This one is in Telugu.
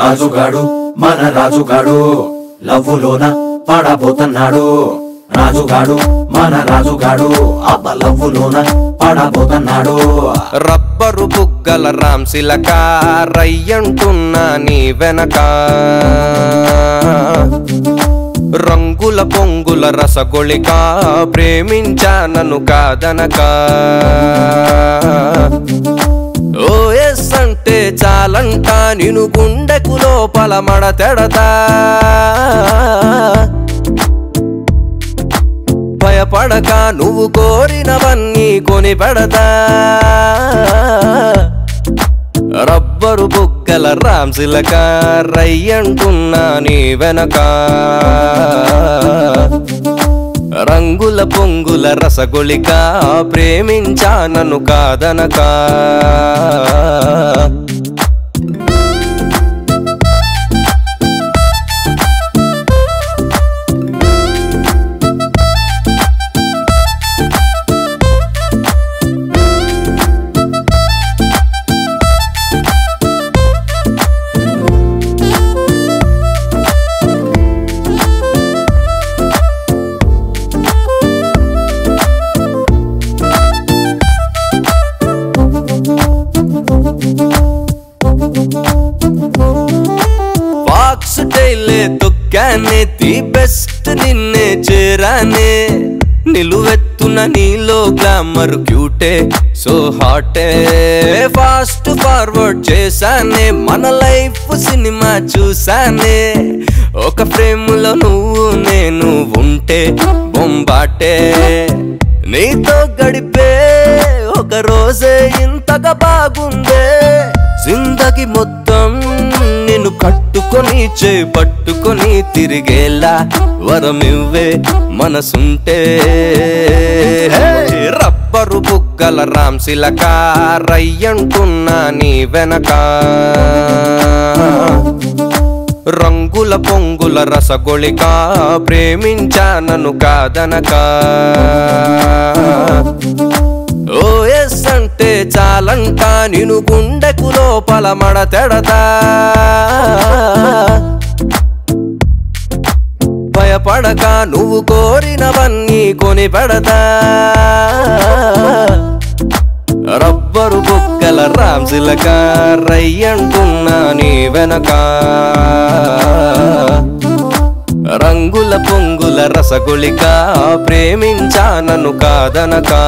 రాజుగాడు మన రాజుగాడు లవ్వులోన పడబోతున్నాడు. రాజుగాడు మన రాజుగాడు అబ్బ లవ్వులోన పడబోతున్నాడు. రబ్బరు బుగ్గల రామ్సిలక రయ్యంటున్నా నీ వెనక. రంగుల పొంగుల రసగొళిక ప్రేమించా నన్ను కాదనక. ఓ ఎస్ అంటే చాలంట నిను గుండెకు లోపల మడతెడతా భయపడక నువ్వు కోరినవన్నీ కొని పెడతా. రబ్బరు బుగ్గల రామ్సిలక రయ్యంటున్నా నీ వెనక. రంగుల పొంగుల రసగొళిక ప్రేమించా నన్ను కాదనక. బాక్స్ టైలే తొక్కానే ది బెస్ట్ నిన్నే చేరానే. నిలువెత్తున నీలో గ్లామర్ క్యూటే సో హాటే. ఫాస్ట్ ఫార్వర్డ్ చేశానే మన లైఫ్ సినిమా చూసానే ఒక ఫ్రేములో నువ్వు నేను ఉంటే బొంబాటే. నీతో గడిపే ఒక రోజే ఇంతగా బాగుందే జిందగి మొత్తం నిన్ను కట్టుకొని చేపట్టుకొని తిరిగేలా వరమివ్వే మనసుంటే. రబ్బరు బుగ్గల రాంశిలక రయ్యంటున్నా నీ వెనక. రంగుల పొంగుల రసగొళిక ప్రేమించా నన్ను కాదనక. ఓ ఎస్ అంటే చాలంట నేను గుండెకు లోపల మడతెడతా భయపడక నువ్వు కోరినవన్నీ కొని పెడతా. రబ్బరు బుక్కల రామ్సిలక రయ్యంటున్నా నీ వెనక. రంగుల పొంగుల రసగుళిక ప్రేమించా నన్ను కాదనకా.